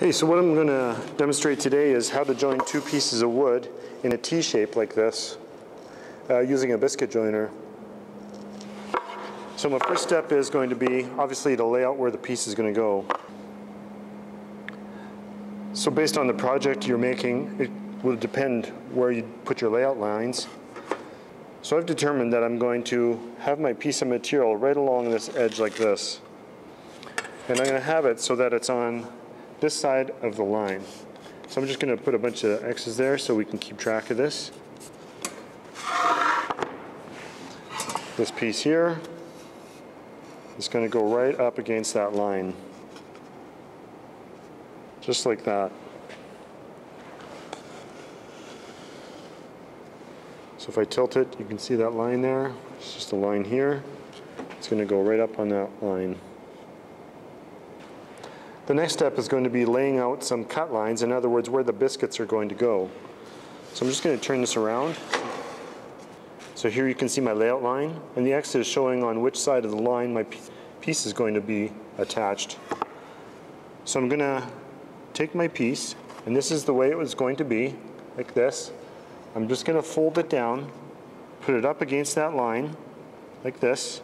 Hey, so what I'm going to demonstrate today is how to join two pieces of wood in a T-shape like this uh, using a biscuit joiner. So my first step is going to be obviously to lay out where the piece is going to go. So based on the project you're making, it will depend where you put your layout lines. So I've determined that I'm going to have my piece of material right along this edge like this. And I'm going to have it so that it's on this side of the line. So I'm just going to put a bunch of X's there so we can keep track of this. This piece here is going to go right up against that line. Just like that. So if I tilt it, you can see that line there. It's just a line here. It's going to go right up on that line. The next step is going to be laying out some cut lines, in other words, where the biscuits are going to go. So I'm just going to turn this around. So here you can see my layout line, and the X is showing on which side of the line my piece is going to be attached. So I'm going to take my piece, and this is the way it was going to be, like this. I'm just going to fold it down, put it up against that line, like this,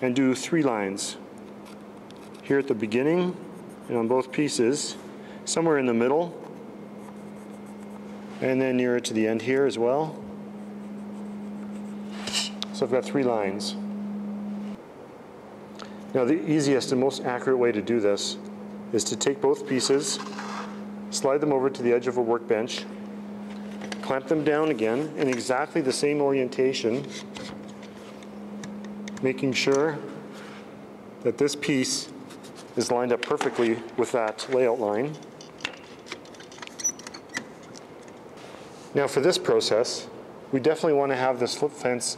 and do three lines. Here at the beginning, and on both pieces, somewhere in the middle, and then nearer to the end here as well. So I've got three lines. Now the easiest and most accurate way to do this is to take both pieces, slide them over to the edge of a workbench, clamp them down again in exactly the same orientation, making sure that this piece is lined up perfectly with that layout line. Now for this process, we definitely want to have this flip fence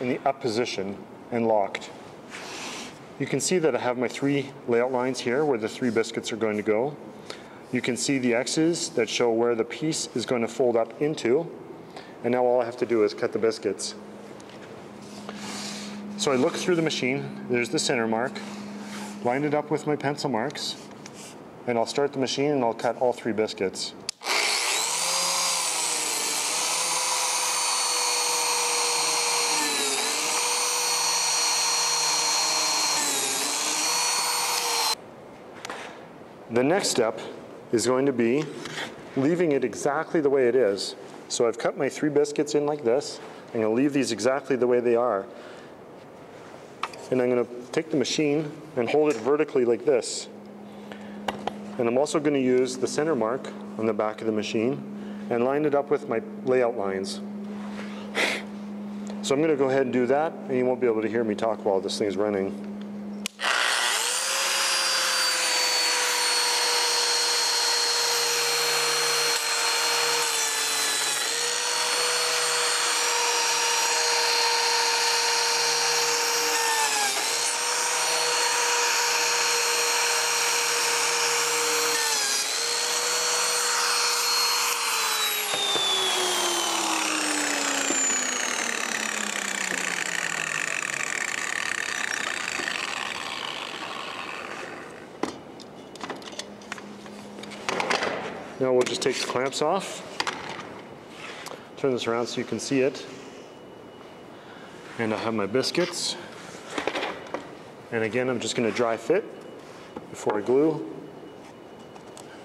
in the up position and locked. You can see that I have my three layout lines here where the three biscuits are going to go. You can see the X's that show where the piece is going to fold up into. And now all I have to do is cut the biscuits. So I look through the machine, there's the center mark line it up with my pencil marks, and I'll start the machine and I'll cut all three biscuits. The next step is going to be leaving it exactly the way it is. So I've cut my three biscuits in like this. I'm to leave these exactly the way they are. And I'm going to take the machine and hold it vertically like this. And I'm also going to use the center mark on the back of the machine and line it up with my layout lines. So I'm going to go ahead and do that, and you won't be able to hear me talk while this thing is running. Now we'll just take the clamps off. Turn this around so you can see it. And I have my biscuits. And again, I'm just gonna dry fit before I glue.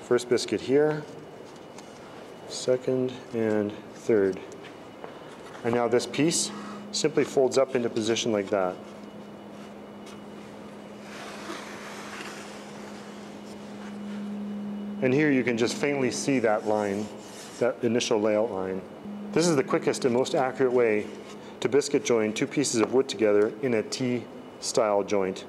First biscuit here, second and third. And now this piece simply folds up into position like that. And here you can just faintly see that line, that initial layout line. This is the quickest and most accurate way to biscuit join two pieces of wood together in a T-style joint.